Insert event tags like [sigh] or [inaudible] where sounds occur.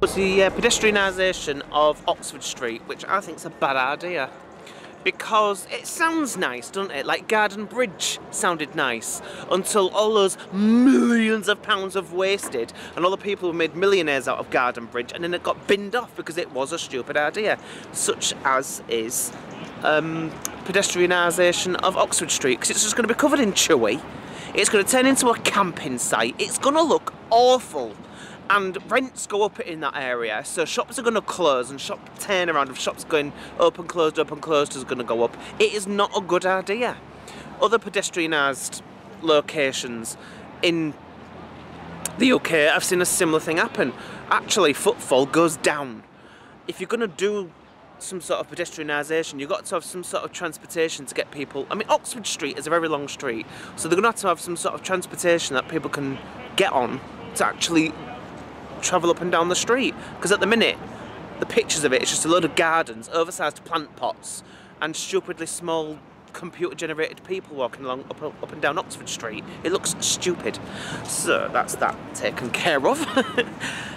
was the uh, pedestrianisation of Oxford Street, which I think is a bad idea. Because it sounds nice, doesn't it? Like Garden Bridge sounded nice until all those millions of pounds have wasted and all the people who made millionaires out of Garden Bridge and then it got binned off because it was a stupid idea. Such as is um, pedestrianisation of Oxford Street because it's just going to be covered in chewy. It's going to turn into a camping site. It's going to look awful and rents go up in that area so shops are going to close and shop turnaround of shops going open closed open closed is going to go up. It is not a good idea. Other pedestrianised locations in the UK I've seen a similar thing happen. Actually footfall goes down. If you're going to do some sort of pedestrianisation you've got to have some sort of transportation to get people I mean Oxford Street is a very long street so they're going to have to have some sort of transportation that people can get on to actually travel up and down the street. Because at the minute, the pictures of it, it's just a load of gardens, oversized plant pots, and stupidly small computer generated people walking along up, up and down Oxford Street. It looks stupid. So that's that taken care of. [laughs]